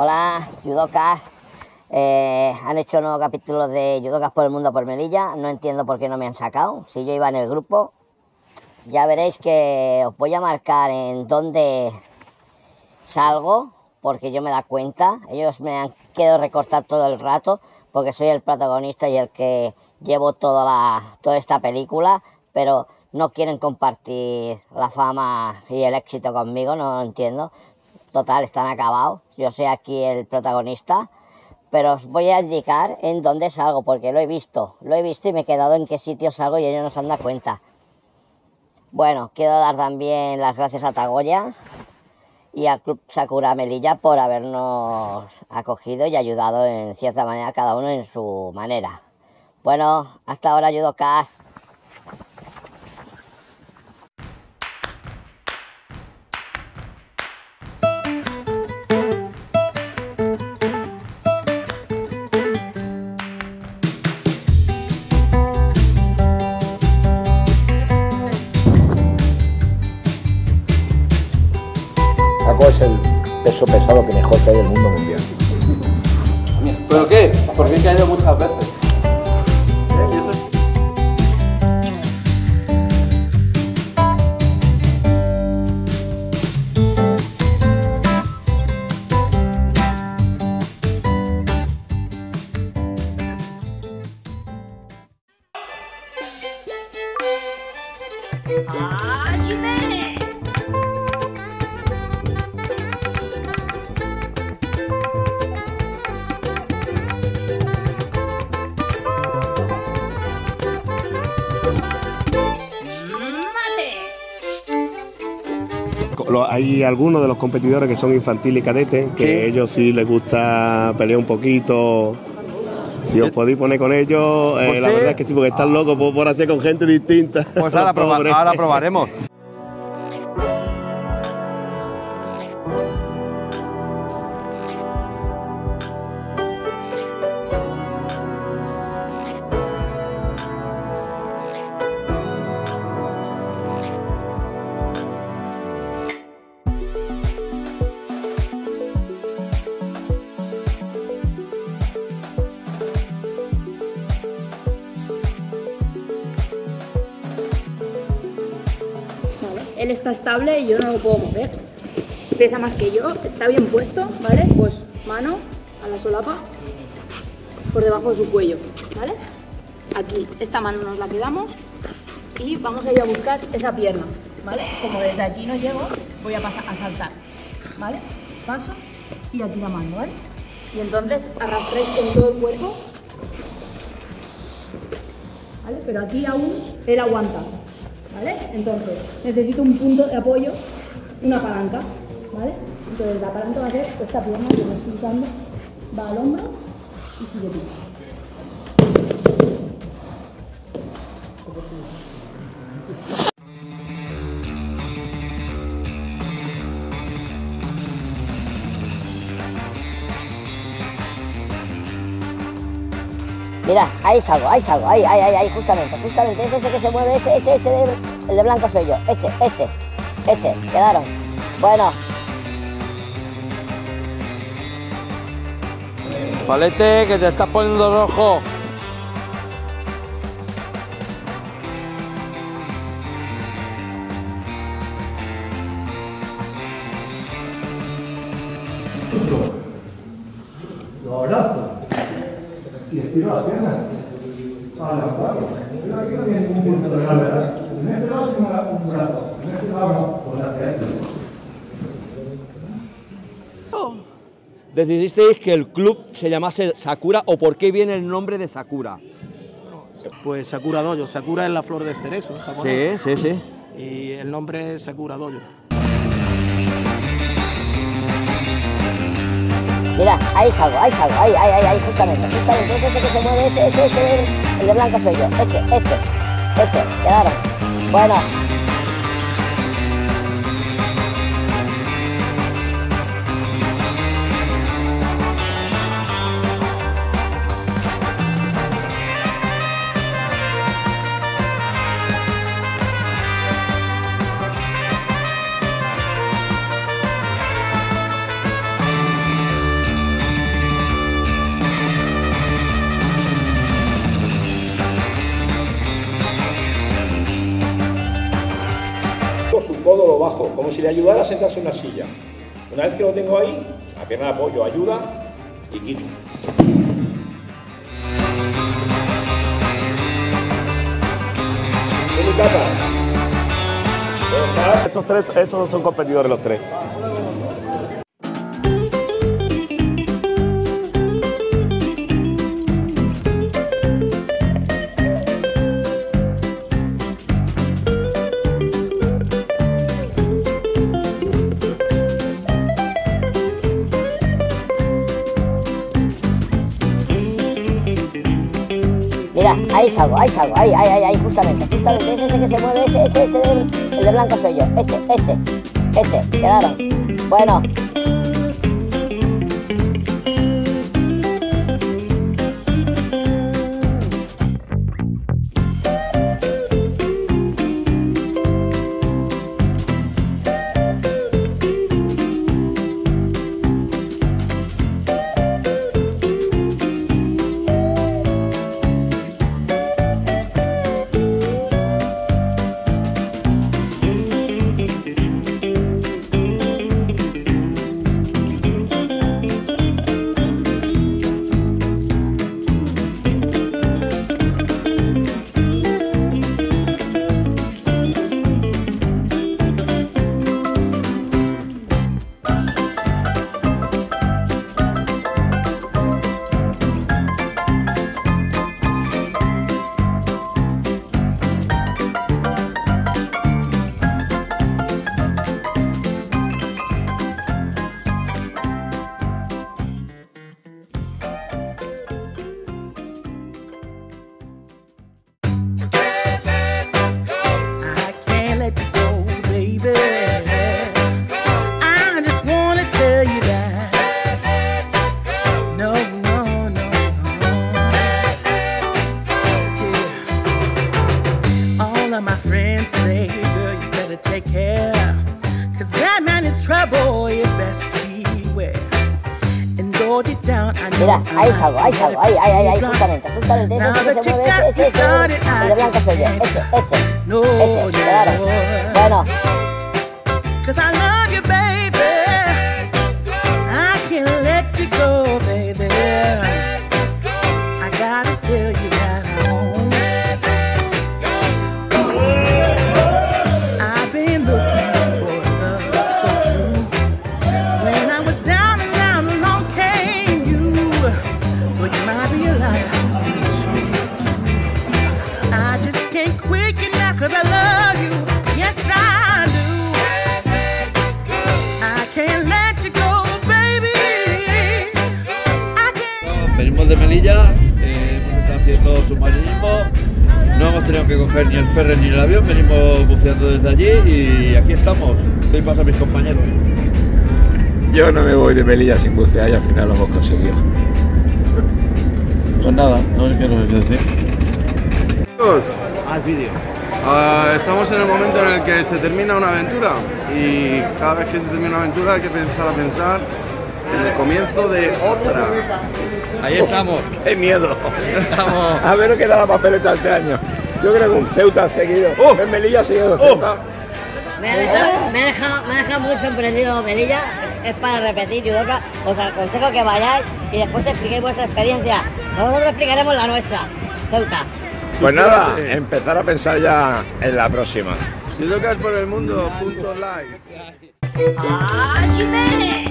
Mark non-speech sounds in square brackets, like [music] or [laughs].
Hola, Judokas. Eh, han hecho nuevos capítulos de Judokas por el mundo por Melilla. No entiendo por qué no me han sacado. Si yo iba en el grupo, ya veréis que os voy a marcar en dónde salgo, porque yo me da cuenta. Ellos me han querido recortar todo el rato, porque soy el protagonista y el que llevo toda, la, toda esta película, pero no quieren compartir la fama y el éxito conmigo, no lo entiendo. Total, están acabados. Yo soy aquí el protagonista, pero os voy a indicar en dónde salgo, porque lo he visto, lo he visto y me he quedado en qué sitio salgo y ellos no se han dado cuenta. Bueno, quiero dar también las gracias a Tagoya y al Club Sakura Melilla por habernos acogido y ayudado en cierta manera, cada uno en su manera. Bueno, hasta ahora, Cas. es peso pesado que mejor cae del mundo mundial. ¿Pero qué? Porque he caído muchas veces. Hay algunos de los competidores que son infantil y cadete, que ellos sí les gusta pelear un poquito. Si os podéis poner con ellos, eh, la verdad es que, sí, porque están locos por, hacer con gente distinta. Pues ahora, [laughs] ahora probaremos. Él está estable y yo no lo puedo mover. Pesa más que yo, está bien puesto, ¿vale? Pues mano a la solapa por debajo de su cuello, ¿vale? Aquí, esta mano nos la quedamos y vamos a ir a buscar esa pierna, ¿vale? Como desde aquí no llego, voy a pasar a saltar, ¿vale? Paso y aquí la mano, ¿vale? Y entonces arrastréis con todo el cuerpo, ¿vale? Pero aquí aún él aguanta, Entonces, necesito un punto de apoyo, una palanca, ¿vale? Entonces, la palanca va a ser esta pierna que estoy usando, va al hombro y sigue. Mira, ahí salgo, ahí salgo, ahí, ahí, ahí, justamente, justamente, ese, ese que se mueve, ese, ese, ese, el de blanco soy yo, ese, ese, ese, quedaron. Bueno. Palete, que te estás poniendo rojo. Estiro la pierna. Al acuario. Pero aquí no tiene ningún punto de gravedad. En este lado tengo un brazo, en este lado no, pues hacia esto. Decidisteis que el club se llamase Sakura o por qué viene el nombre de Sakura. Pues Sakura Dojo. Sakura es la flor de cerezo. Sí, sí, sí. Y el nombre es Sakura Dojo. Mira, ahí salgo, ahí salgo, ahí, ahí, ahí, justamente, justamente, ese, ese que se mueve, ese, ese, ese, el de blanco soy yo, ese, ese, ese, quedaron. Bueno, bajo, como si le ayudara a sentarse en una silla. Una vez que lo tengo ahí, la pierna de apoyo ayuda y quito. Estos tres, estos son competidores los tres. Ahí salgo, ahí salgo, ahí, ahí, ahí, ahí, justamente, justamente, ese, ese que se mueve, ese, ese, ese, el de blanco soy yo, ese, ese, ese, quedaron. Bueno, care. Cause that man is trouble, you best beware. And though deep down, I know mira, ahí I salgo, ahí salgo, ahí, ahí, ahí, justamente, justamente, Now that you got me ese, ese, started, el de I blanco just soy yo, can't ese, stop. ese, No, ese, quedaron. no. Bueno, Cause I love Venimos de Melilla, eh, hemos estado haciendo submarinismo, no hemos tenido que coger ni el ferry ni el avión, venimos buceando desde allí y aquí estamos. Doy paso a mis compañeros. Yo no me voy de Melilla sin bucear y al final lo hemos conseguido. Pues nada, no sé qué nos decir. Chicos, Haz vídeo. Ah, estamos en el momento en el que se termina una aventura y cada vez que se termina una aventura hay que empezar a pensar en el comienzo de otra. Ahí estamos. [laughs] ¡Qué miedo! Estamos. A ver qué da la papeleta este año. Yo creo que un Ceuta seguido. Oh. En Melilla seguido de Ceuta. me ha dejado, me ha dejado, me ha dejado muy sorprendido Melilla, es para repetir, Yudoka, os aconsejo que vayáis y después expliquéis vuestra experiencia. Nosotros explicaremos la nuestra, Ceuta. Pues nada, empezar a pensar ya en la próxima. Si tocas por el mundo, punto live. ¡Ayúdame!